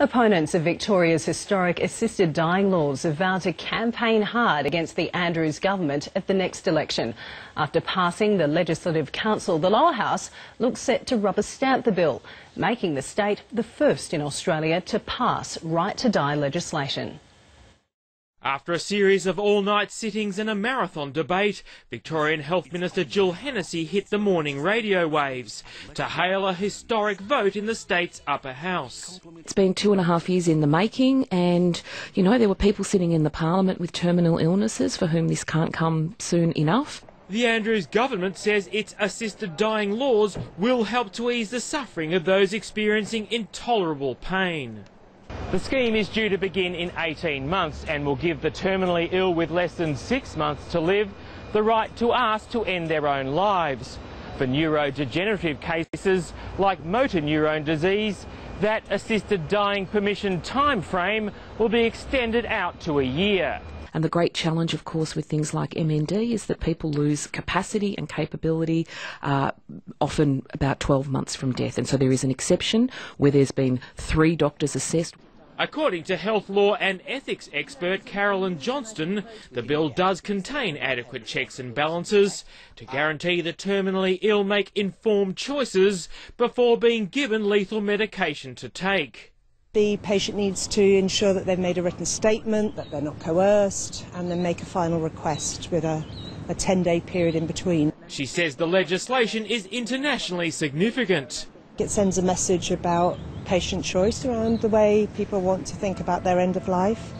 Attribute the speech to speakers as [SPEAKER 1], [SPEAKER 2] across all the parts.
[SPEAKER 1] Opponents of Victoria's historic assisted dying laws have vowed to campaign hard against the Andrews government at the next election. After passing the Legislative Council, the lower house looks set to rubber stamp the bill, making the state the first in Australia to pass right to die legislation.
[SPEAKER 2] After a series of all-night sittings and a marathon debate, Victorian Health Minister Jill Hennessy hit the morning radio waves to hail a historic vote in the state's upper house.
[SPEAKER 3] It's been two and a half years in the making, and you know, there were people sitting in the parliament with terminal illnesses for whom this can't come soon enough.
[SPEAKER 2] The Andrews government says its assisted dying laws will help to ease the suffering of those experiencing intolerable pain. The scheme is due to begin in 18 months and will give the terminally ill with less than six months to live the right to ask to end their own lives. For neurodegenerative cases like motor neurone disease, that assisted dying permission time frame will be extended out to a year.
[SPEAKER 3] And the great challenge, of course, with things like MND is that people lose capacity and capability uh, often about 12 months from death. And so there is an exception where there's been three doctors assessed.
[SPEAKER 2] According to health law and ethics expert Carolyn Johnston, the bill does contain adequate checks and balances to guarantee the terminally ill make informed choices before being given lethal medication to take.
[SPEAKER 4] The patient needs to ensure that they've made a written statement, that they're not coerced, and then make a final request with a, a 10 day period in between.
[SPEAKER 2] She says the legislation is internationally significant.
[SPEAKER 4] It sends a message about patient choice around the way people want to think about their end of life.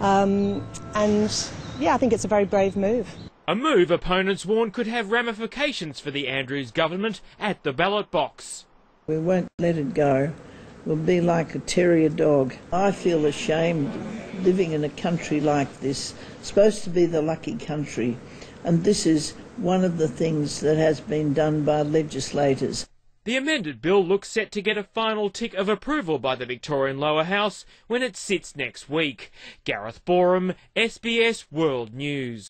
[SPEAKER 4] Um, and yeah, I think it's a very brave move.
[SPEAKER 2] A move opponents warn could have ramifications for the Andrews government at the ballot box.
[SPEAKER 5] We won't let it go. We'll be like a terrier dog. I feel ashamed living in a country like this, supposed to be the lucky country, and this is one of the things that has been done by legislators.
[SPEAKER 2] The amended bill looks set to get a final tick of approval by the Victorian lower house when it sits next week. Gareth Boreham, SBS World News.